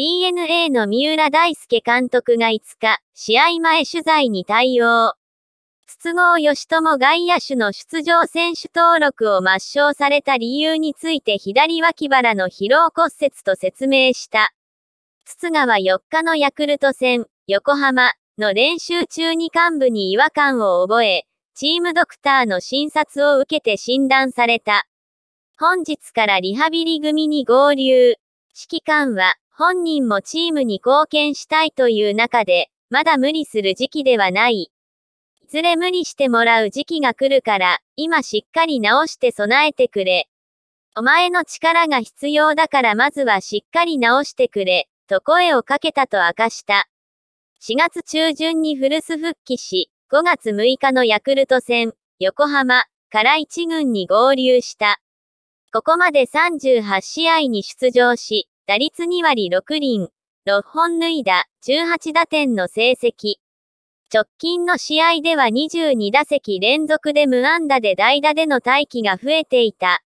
DNA の三浦大輔監督が5日、試合前取材に対応。筒香義友外野手の出場選手登録を抹消された理由について左脇腹の疲労骨折と説明した。筒香は4日のヤクルト戦、横浜の練習中に幹部に違和感を覚え、チームドクターの診察を受けて診断された。本日からリハビリ組に合流。指揮官は、本人もチームに貢献したいという中で、まだ無理する時期ではない。いずれ無理してもらう時期が来るから、今しっかり直して備えてくれ。お前の力が必要だからまずはしっかり直してくれ、と声をかけたと明かした。4月中旬にフルス復帰し、5月6日のヤクルト戦、横浜から1軍に合流した。ここまで38試合に出場し、打率2割6厘、6本塁打、18打点の成績。直近の試合では22打席連続で無安打で代打での待機が増えていた。